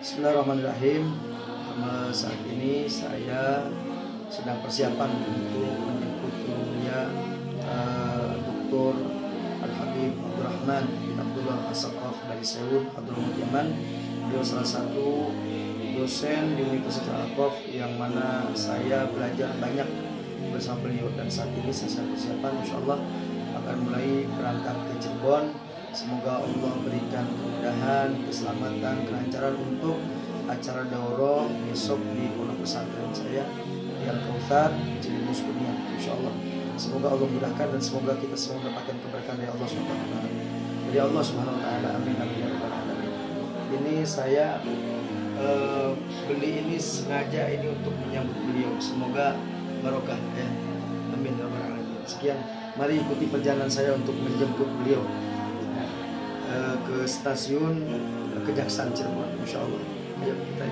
Bismillahirrahmanirrahim. Saat ini saya sedang persiapan untuk menjemput mulia uh, Dr. Al Habib Abdurrahman bin Abdullah Asaqaf dari Seoul, Hadramaut Yaman. Beliau salah satu dosen di Universitas Al yang mana saya belajar banyak bersama beliau dan saat ini saya persiapan insya Allah akan mulai berangkat ke Cirebon Semoga Allah berikan kemudahan, keselamatan, kelancaran untuk acara daurah besok di pondok pesantren saya yang Kautsar Cilimus insya Allah. Semoga Allah mudahkan dan semoga kita semua mendapatkan keberkahan dari Allah Subhanahu wa. Dari Allah Subhanahu wa taala. Amin amin ya rabbal alamin. Ini saya uh, beli ini sengaja ini untuk menyambut beliau. Semoga barokah ya. Amin ya rabbal alamin. Sekian, mari ikuti perjalanan saya untuk menjemput beliau. Ke stasiun Kejaksaan Cirebon, insya Allah. Ayo kita.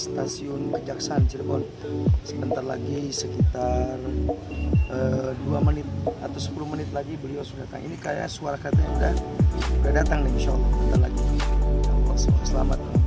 Stasiun Kejaksaan Cirebon. Sebentar lagi sekitar uh, menit atau 10 menit lagi beliau sudah datang. Ini kayak suara katanya udah udah datang nih insya Allah. Bentar lagi. Allah, selamat.